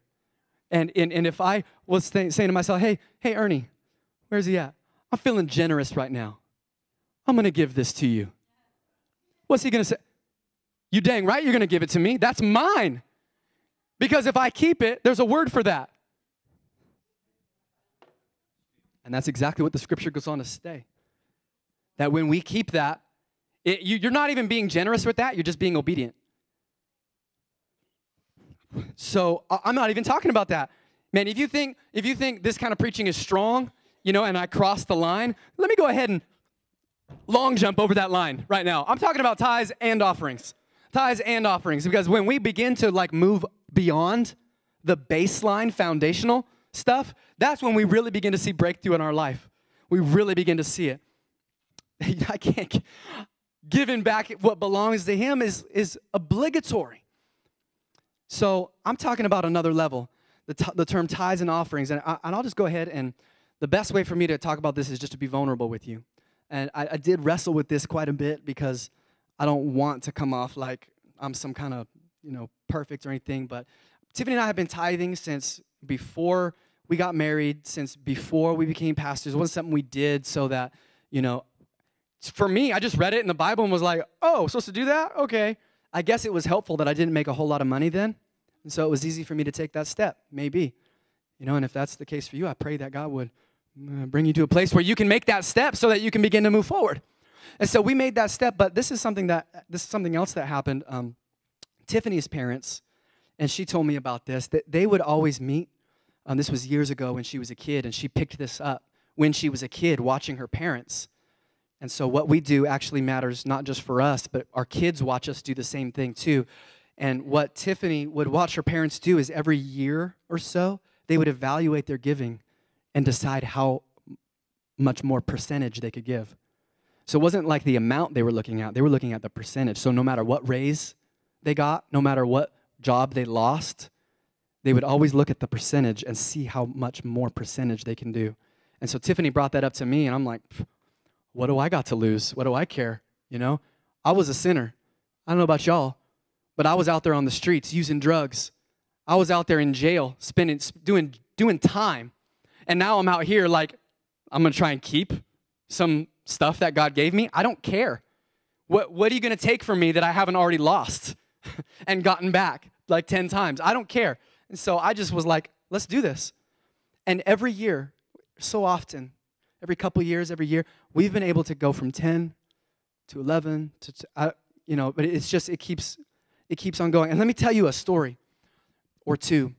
And, and, and if I was th- saying to myself, hey, hey, Ernie, where's he at? I'm feeling generous right now. I'm going to give this to you. What's he going to say? You dang right you're going to give it to me. That's mine. Because if I keep it, there's a word for that. And that's exactly what the scripture goes on to say. That when we keep that, it, you, you're not even being generous with that, you're just being obedient. So I'm not even talking about that. Man, if you think if you think this kind of preaching is strong, you know, and I cross the line, let me go ahead and long jump over that line right now. I'm talking about tithes and offerings tithes and offerings because when we begin to like move beyond the baseline foundational stuff, that's when we really begin to see breakthrough in our life. We really begin to see it. I can't. Giving back what belongs to Him is, is obligatory. So I'm talking about another level, the, t- the term tithes and offerings. And, I, and I'll just go ahead and the best way for me to talk about this is just to be vulnerable with you. And I, I did wrestle with this quite a bit because I don't want to come off like I'm some kind of, you know, perfect or anything. But Tiffany and I have been tithing since before we got married, since before we became pastors. It wasn't something we did so that, you know, for me, I just read it in the Bible and was like, oh, supposed to do that? Okay. I guess it was helpful that I didn't make a whole lot of money then. And so it was easy for me to take that step, maybe. You know, and if that's the case for you, I pray that God would uh, bring you to a place where you can make that step so that you can begin to move forward. And so we made that step, but this is something that this is something else that happened. Um, Tiffany's parents, and she told me about this, that they would always meet. Um, this was years ago when she was a kid, and she picked this up when she was a kid watching her parents. And so what we do actually matters not just for us, but our kids watch us do the same thing too. And what Tiffany would watch her parents do is every year or so, they would evaluate their giving and decide how much more percentage they could give. So it wasn't like the amount they were looking at, they were looking at the percentage. So no matter what raise they got, no matter what job they lost, they would always look at the percentage and see how much more percentage they can do. And so Tiffany brought that up to me, and I'm like, what do I got to lose? What do I care? You know, I was a sinner. I don't know about y'all, but I was out there on the streets using drugs. I was out there in jail, spending, doing, doing time. And now I'm out here like, I'm gonna try and keep some stuff that God gave me. I don't care. What, what are you gonna take from me that I haven't already lost and gotten back like 10 times? I don't care. And so I just was like, let's do this. And every year, so often, every couple years, every year, we've been able to go from 10 to 11 to, to uh, you know, but it's just, it keeps, it keeps on going. And let me tell you a story or two.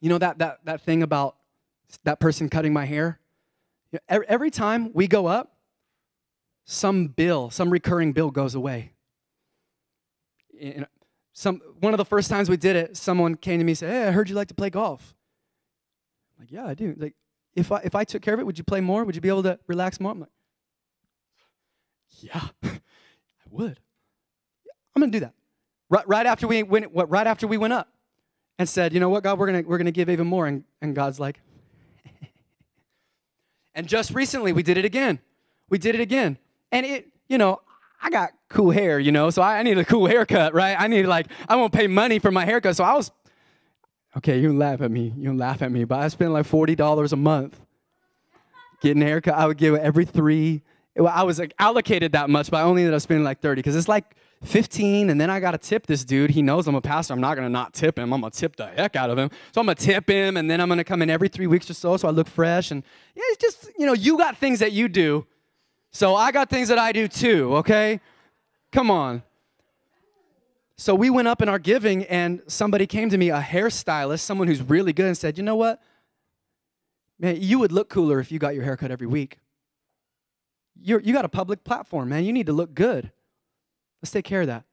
You know that, that, that thing about that person cutting my hair? Every time we go up, some bill, some recurring bill goes away. some, one of the first times we did it, someone came to me and said, Hey, I heard you like to play golf. I'm like, yeah, I do. Like, if I, if I took care of it, would you play more? Would you be able to relax more? I'm like, yeah, I would. I'm going to do that. Right, right after we went, what, right after we went up and said, you know what, God, we're going we're gonna give even more. And, and God's like, and just recently we did it again. We did it again. And it, you know, I got cool hair, you know, so I, I need a cool haircut, right? I need like, I won't pay money for my haircut. So I was Okay, you laugh at me. You laugh at me, but I spend like $40 a month getting a haircut. I would give every three. well, I was like allocated that much, but I only ended up spending like 30 because it's like 15, and then I got to tip this dude. He knows I'm a pastor. I'm not going to not tip him. I'm going to tip the heck out of him. So I'm going to tip him, and then I'm going to come in every three weeks or so so I look fresh. And yeah, it's just, you know, you got things that you do. So I got things that I do too, okay? Come on. So we went up in our giving, and somebody came to me, a hairstylist, someone who's really good, and said, You know what? Man, you would look cooler if you got your haircut every week. You're, you got a public platform, man. You need to look good. Let's take care of that.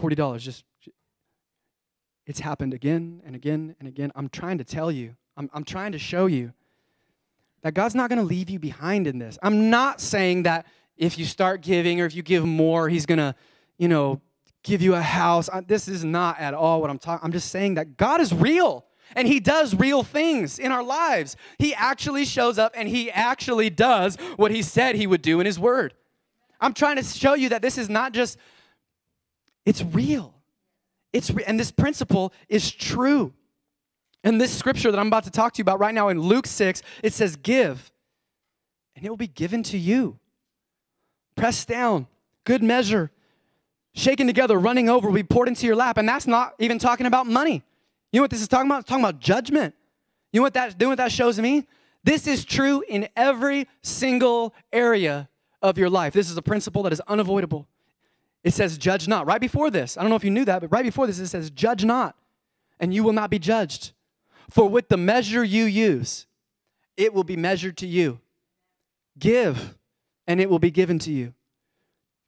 $40, just, it's happened again and again and again. I'm trying to tell you, I'm, I'm trying to show you that God's not going to leave you behind in this. I'm not saying that if you start giving or if you give more, He's going to, you know, give you a house. This is not at all what I'm talking. I'm just saying that God is real and he does real things in our lives. He actually shows up and he actually does what he said he would do in his word. I'm trying to show you that this is not just it's real. It's re- and this principle is true. And this scripture that I'm about to talk to you about right now in Luke 6, it says give and it will be given to you. Press down, good measure, shaken together, running over, will be poured into your lap. And that's not even talking about money. You know what this is talking about? It's talking about judgment. You know what that, doing what that shows me? This is true in every single area of your life. This is a principle that is unavoidable. It says, judge not. Right before this, I don't know if you knew that, but right before this, it says, judge not, and you will not be judged. For with the measure you use, it will be measured to you. Give, and it will be given to you.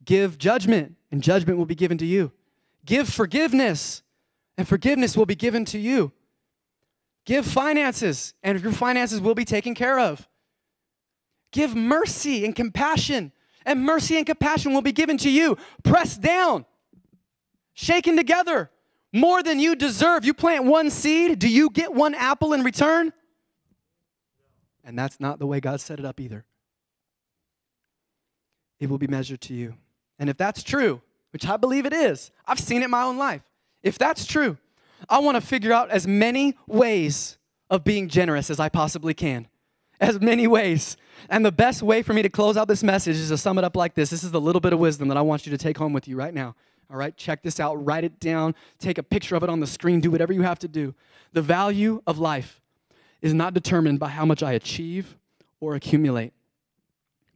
Give judgment, and judgment will be given to you. Give forgiveness, and forgiveness will be given to you. Give finances, and your finances will be taken care of. Give mercy and compassion, and mercy and compassion will be given to you. Pressed down, shaken together, more than you deserve. You plant one seed, do you get one apple in return? And that's not the way God set it up either. It will be measured to you. And if that's true, which I believe it is, I've seen it in my own life. If that's true, I want to figure out as many ways of being generous as I possibly can. As many ways. And the best way for me to close out this message is to sum it up like this. This is the little bit of wisdom that I want you to take home with you right now. All right, check this out, write it down, take a picture of it on the screen, do whatever you have to do. The value of life is not determined by how much I achieve or accumulate,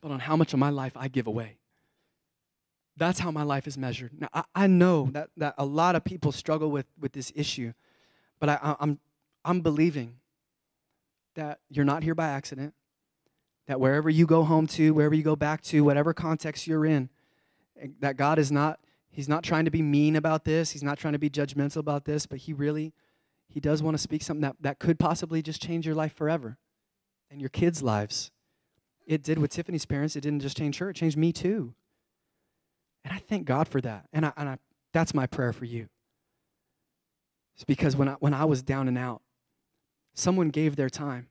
but on how much of my life I give away. That's how my life is measured. Now, I, I know that, that a lot of people struggle with, with this issue, but I, I'm, I'm believing that you're not here by accident, that wherever you go home to, wherever you go back to, whatever context you're in, eh, that God is not, He's not trying to be mean about this, He's not trying to be judgmental about this, but He really, He does want to speak something that, that could possibly just change your life forever and your kids' lives. It did with Tiffany's parents, it didn't just change her, it changed me too. And I thank God for that. And, I, and I, that's my prayer for you. It's because when I, when I was down and out, someone gave their time.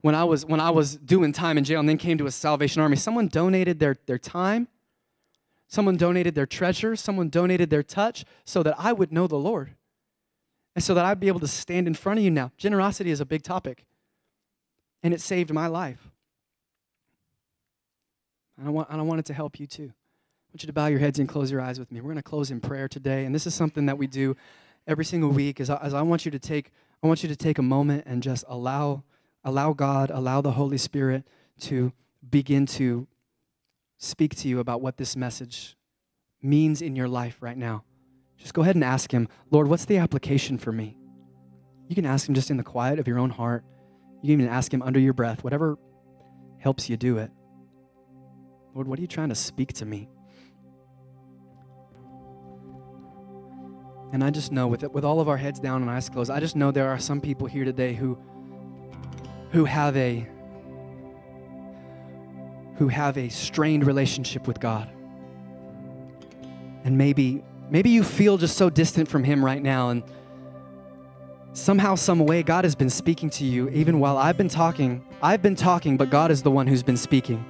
When I was, when I was doing time in jail and then came to a Salvation Army, someone donated their, their time, someone donated their treasure, someone donated their touch so that I would know the Lord. And so that I'd be able to stand in front of you now. Generosity is a big topic, and it saved my life. And I want, and I want it to help you too. I want you to bow your heads and close your eyes with me. We're going to close in prayer today, and this is something that we do every single week. Is as I want you to take, I want you to take a moment and just allow, allow God, allow the Holy Spirit to begin to speak to you about what this message means in your life right now. Just go ahead and ask Him, Lord, what's the application for me? You can ask Him just in the quiet of your own heart. You can even ask Him under your breath, whatever helps you do it. Lord, what are you trying to speak to me? And I just know with it, with all of our heads down and eyes closed, I just know there are some people here today who who have a who have a strained relationship with God. And maybe maybe you feel just so distant from him right now and somehow some way God has been speaking to you even while I've been talking. I've been talking, but God is the one who's been speaking.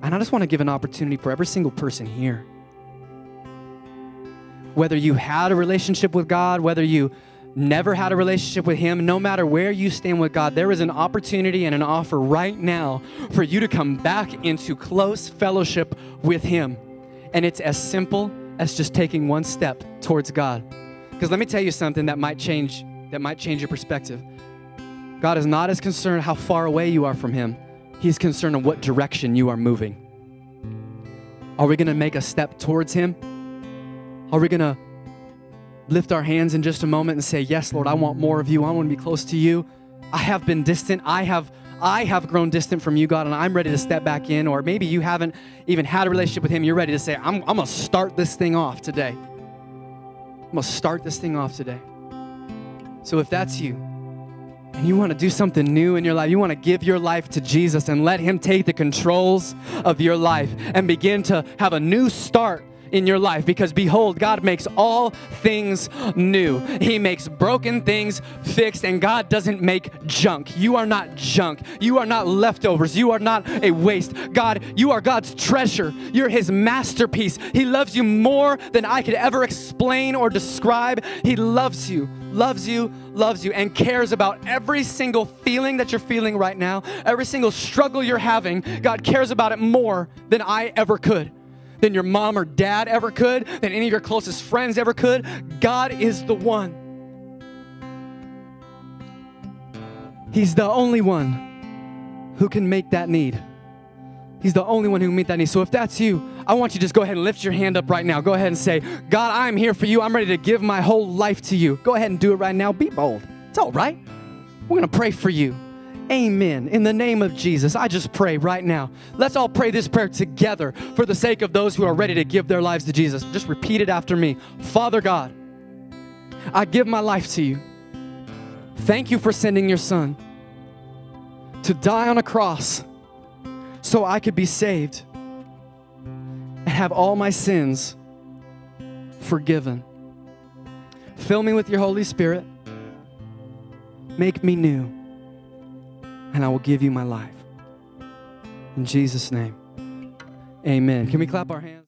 And I just want to give an opportunity for every single person here whether you had a relationship with God, whether you never had a relationship with Him, no matter where you stand with God, there is an opportunity and an offer right now for you to come back into close fellowship with Him. And it's as simple as just taking one step towards God. Because let me tell you something that might change that might change your perspective. God is not as concerned how far away you are from Him. He's concerned in what direction you are moving. Are we going to make a step towards Him? Are we going to lift our hands in just a moment and say, Yes, Lord, I want more of you. I want to be close to you. I have been distant. I have. I have grown distant from you, God, and I'm ready to step back in. Or maybe you haven't even had a relationship with Him. You're ready to say, I'm, I'm going to start this thing off today. I'm going to start this thing off today. So if that's you, and you want to do something new in your life, you want to give your life to Jesus and let Him take the controls of your life and begin to have a new start in your life because behold, God makes all things new. He makes broken things fixed, and God doesn't make junk. You are not junk. You are not leftovers. You are not a waste. God, you are God's treasure. You're His masterpiece. He loves you more than I could ever explain or describe. He loves you, loves you, loves you, and cares about every single feeling that you're feeling right now, every single struggle you're having. God cares about it more than I ever could than your mom or dad ever could, than any of your closest friends ever could. God is the one. He's the only one who can make that need. He's the only one who can meet that need. So if that's you, I want you to just go ahead and lift your hand up right now. Go ahead and say, God, I'm here for you. I'm ready to give my whole life to you. Go ahead and do it right now. Be bold. It's all right. We're going to pray for you. Amen. In the name of Jesus, I just pray right now. Let's all pray this prayer together for the sake of those who are ready to give their lives to Jesus. Just repeat it after me. Father God, I give my life to you. Thank you for sending your son to die on a cross so I could be saved and have all my sins forgiven. Fill me with your Holy Spirit. Make me new. And I will give you my life. In Jesus' name, amen. Can we clap our hands?